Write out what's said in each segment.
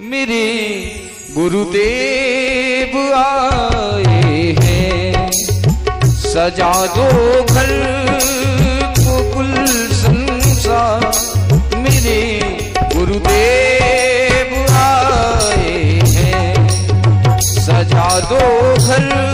मेरे गुरुदेव आए हैं। सजा दो घर को कुल संसार। मेरे गुरुदेव आए हैं। सजा दो घर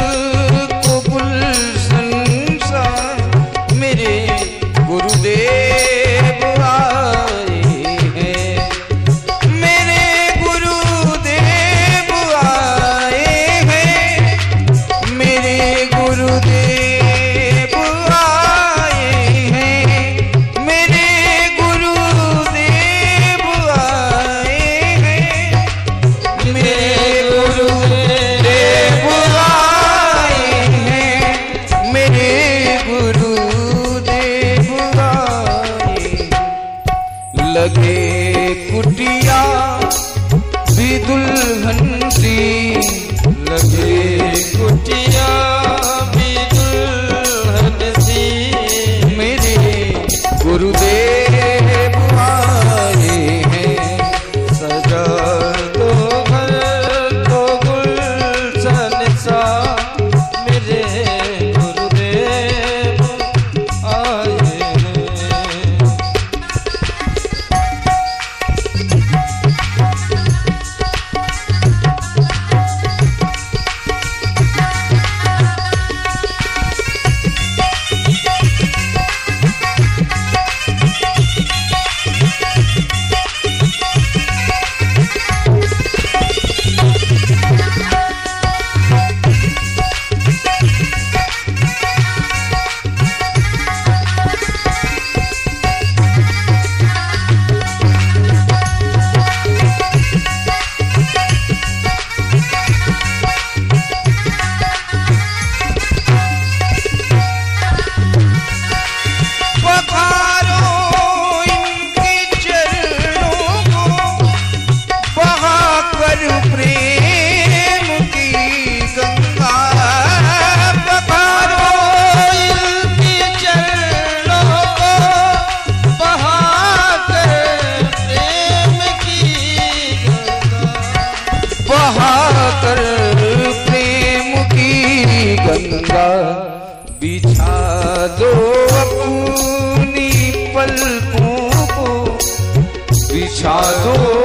साधू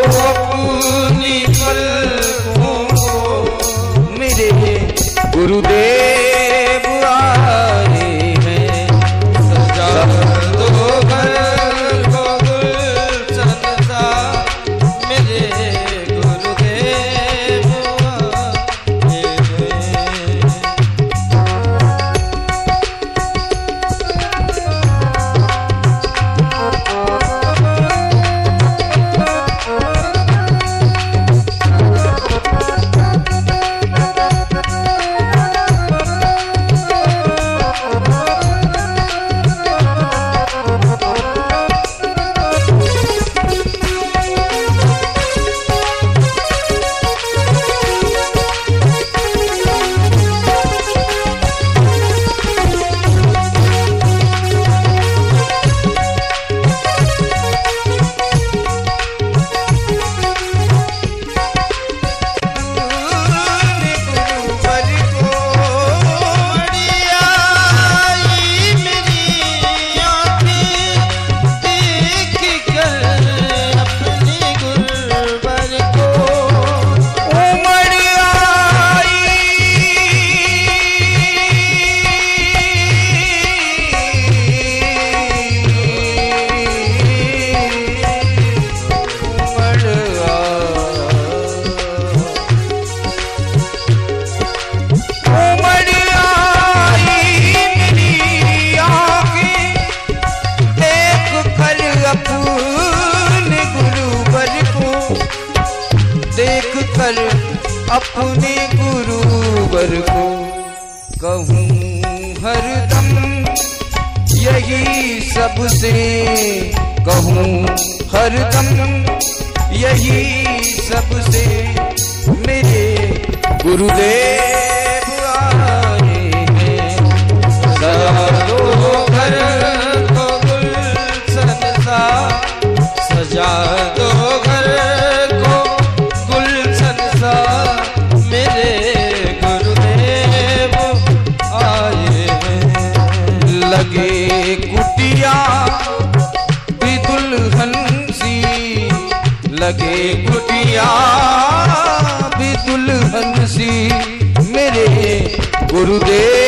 कर अपने गुरुवर को कहूँ हरदम, यही सबसे कहूँ हरदम, यही सबसे मेरे गुरुदेव आए हैं। सब घर लगे कुटिया भी दुल्हन सी मेरे गुरुदेव।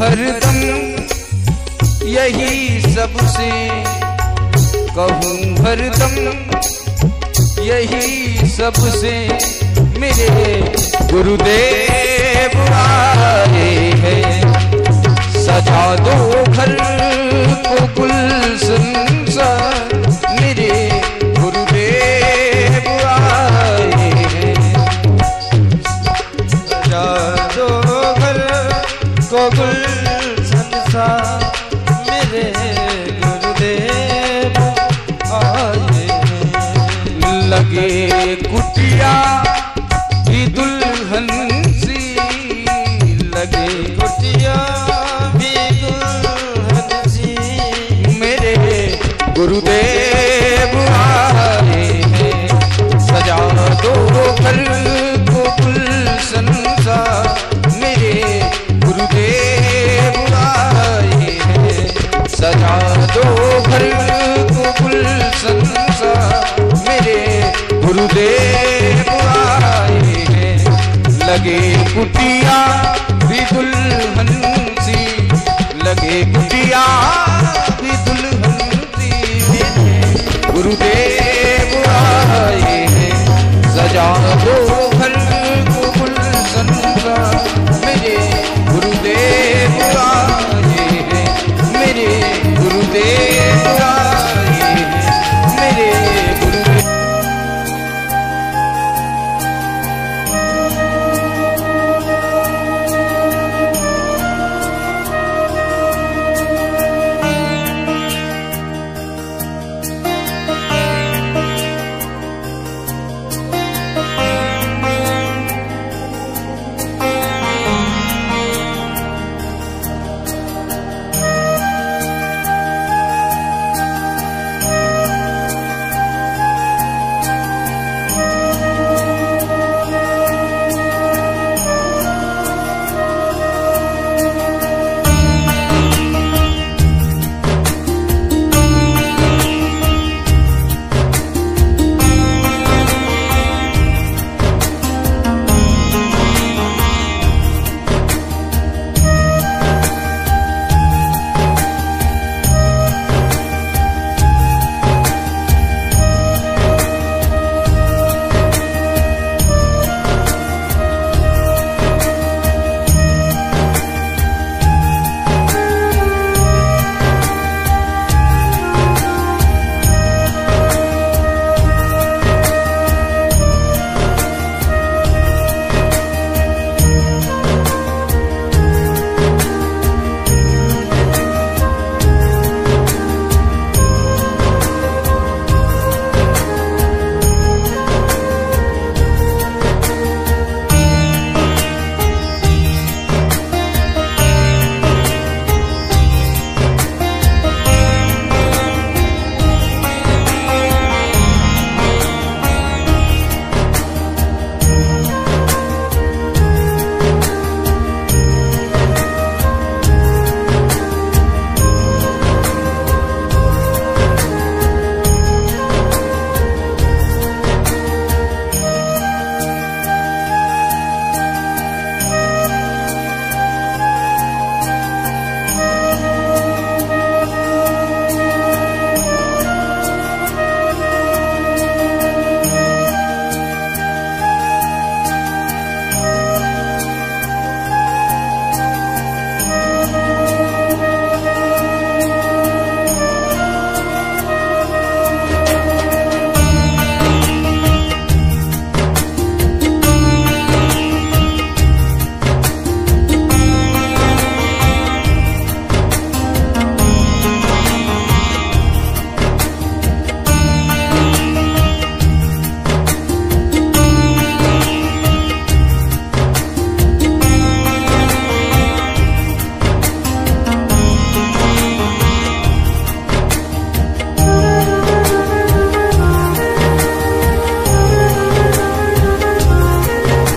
हरदम यही सबसे कहूँ हरदम यही सबसे मेरे गुरुदेव आए हैं। सजा दो घर को गुलशन। गुरुदेव आए हैं। सजा दो घर को गुलशन सा मेरे गुरुदेव आए हैं। सजा दो घर को गुलशन सा मेरे गुरुदेव आए हैं। लगे कुटिया भी दुल्हन सी। लगे कुटिया भी दुल्हन